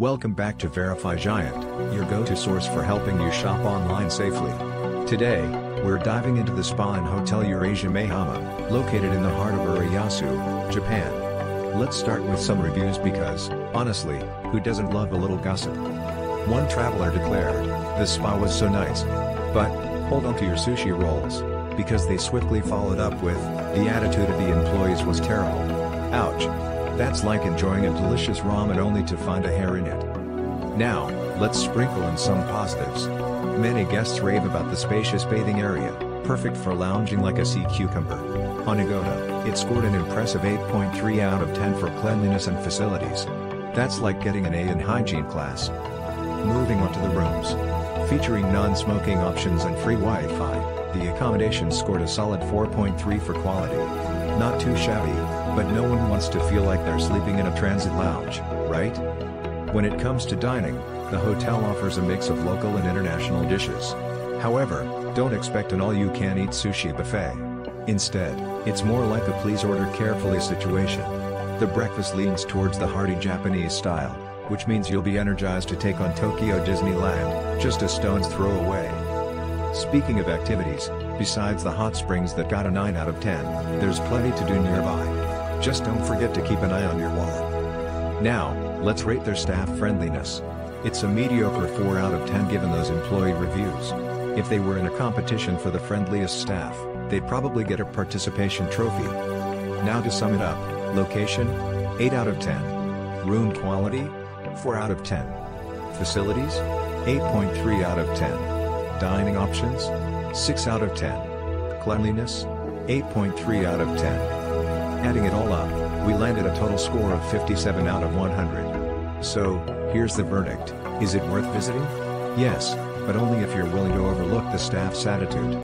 Welcome back to Verify Giant, your go-to source for helping you shop online safely. Today, we're diving into the spa and hotel Eurasia Maihama, located in the heart of Urayasu, Japan. Let's start with some reviews because, honestly, who doesn't love a little gossip? One traveler declared, the spa was so nice. But, hold on to your sushi rolls, because they swiftly followed up with, the attitude of the employees was terrible. Ouch. That's like enjoying a delicious ramen only to find a hair in it. Now, let's sprinkle in some positives. Many guests rave about the spacious bathing area, perfect for lounging like a sea cucumber. On Agoda, it scored an impressive 8.3 out of 10 for cleanliness and facilities. That's like getting an A in hygiene class. Moving on to the rooms. Featuring non-smoking options and free Wi-Fi, the accommodation scored a solid 4.3 for quality. Not too shabby, but no one wants to feel like they're sleeping in a transit lounge, right? When it comes to dining, the hotel offers a mix of local and international dishes. However, don't expect an all-you-can-eat sushi buffet. Instead, it's more like a please order carefully situation. The breakfast leans towards the hearty Japanese style, which means you'll be energized to take on Tokyo Disneyland, just a stone's throw away. Speaking of activities, besides the hot springs that got a 9 out of 10, there's plenty to do nearby. Just don't forget to keep an eye on your wallet. Now, let's rate their staff friendliness. It's a mediocre 4 out of 10 given those employee reviews. If they were in a competition for the friendliest staff, they'd probably get a participation trophy. Now to sum it up, location, 8 out of 10. Room quality, 4 out of 10. Facilities, 8.3 out of 10. Dining options, 6 out of 10. Cleanliness, 8.3 out of 10. Adding it all up, we landed a total score of 57 out of 100. So, here's the verdict, is it worth visiting? Yes, but only if you're willing to overlook the staff's attitude.